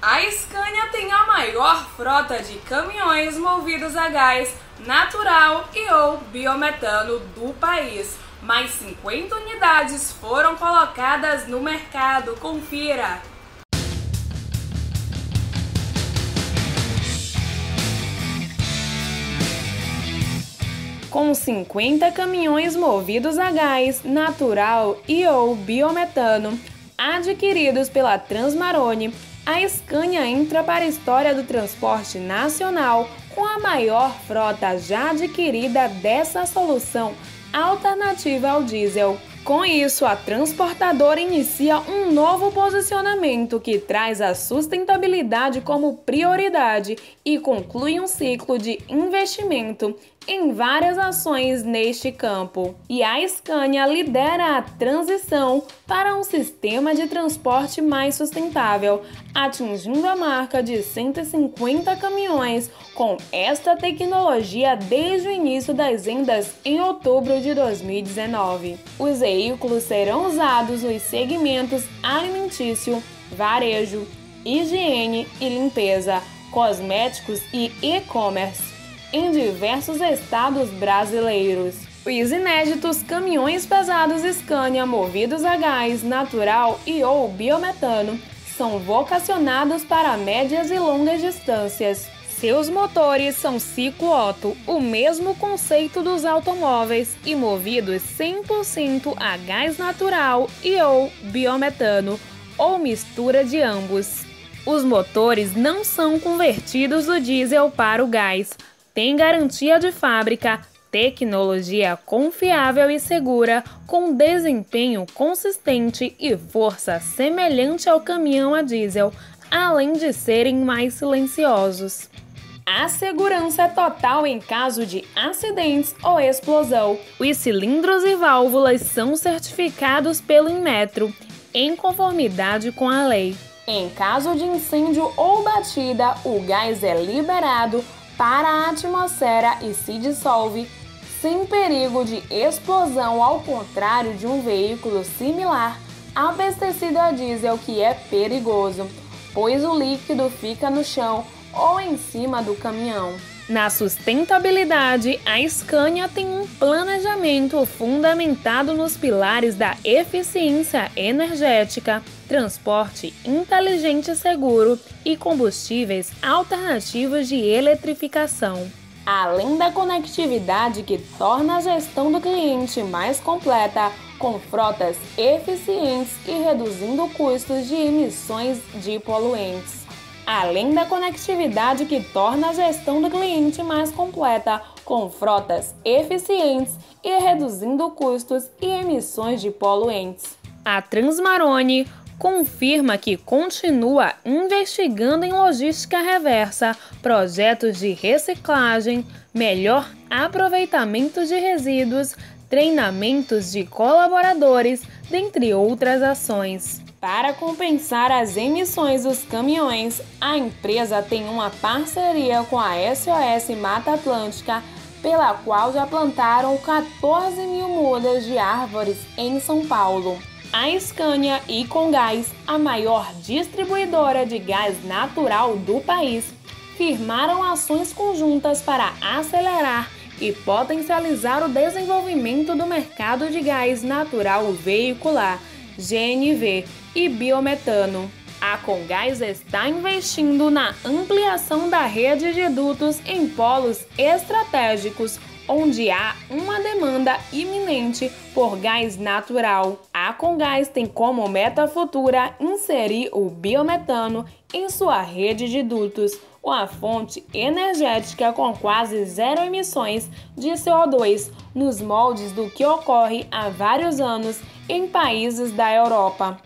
A Scania tem a maior frota de caminhões movidos a gás natural e ou biometano do país. Mais 50 unidades foram colocadas no mercado. Confira! Com 50 caminhões movidos a gás natural e ou biometano, adquiridos pela Transmarone, a Scania entra para a história do transporte nacional com a maior frota já adquirida dessa solução alternativa ao diesel. Com isso, a transportadora inicia um novo posicionamento que traz a sustentabilidade como prioridade e conclui um ciclo de investimento em várias ações neste campo. E a Scania lidera a transição para um sistema de transporte mais sustentável, atingindo a marca de 150 caminhões com esta tecnologia desde o início das vendas em outubro de 2019. Os veículos serão usados nos segmentos alimentício, varejo, higiene e limpeza, cosméticos e e-commerce em diversos estados brasileiros. Os inéditos caminhões pesados Scania movidos a gás natural e ou biometano são vocacionados para médias e longas distâncias. Seus motores são ciclo Otto, o mesmo conceito dos automóveis, e movidos 100% a gás natural e ou biometano, ou mistura de ambos. Os motores não são convertidos do diesel para o gás, tem garantia de fábrica, tecnologia confiável e segura, com desempenho consistente e força semelhante ao caminhão a diesel, além de serem mais silenciosos. A segurança é total em caso de acidentes ou explosão. Os cilindros e válvulas são certificados pelo Inmetro, em conformidade com a lei. Em caso de incêndio ou batida, o gás é liberado para a atmosfera e se dissolve sem perigo de explosão, ao contrário de um veículo similar abastecido a diesel que é perigoso, pois o líquido fica no chão ou em cima do caminhão. Na sustentabilidade, a Scania tem um planejamento fundamentado nos pilares da eficiência energética, transporte inteligente e seguro e combustíveis alternativos de eletrificação. Além da conectividade que torna a gestão do cliente mais completa, com frotas eficientes e reduzindo custos de emissões de poluentes além da conectividade que torna a gestão do cliente mais completa, com frotas eficientes e reduzindo custos e emissões de poluentes. A Transmarone confirma que continua investigando em logística reversa, projetos de reciclagem, melhor aproveitamento de resíduos, treinamentos de colaboradores, dentre outras ações. Para compensar as emissões dos caminhões, a empresa tem uma parceria com a SOS Mata Atlântica, pela qual já plantaram 14 mil mudas de árvores em São Paulo. A Scania e Congás, a maior distribuidora de gás natural do país, firmaram ações conjuntas para acelerar e potencializar o desenvolvimento do mercado de gás natural veicular, GNV, e biometano. A Congás está investindo na ampliação da rede de dutos em polos estratégicos onde há uma demanda iminente por gás natural. A Congás tem como meta futura inserir o biometano em sua rede de dutos, uma fonte energética com quase zero emissões de CO2, nos moldes do que ocorre há vários anos em países da Europa.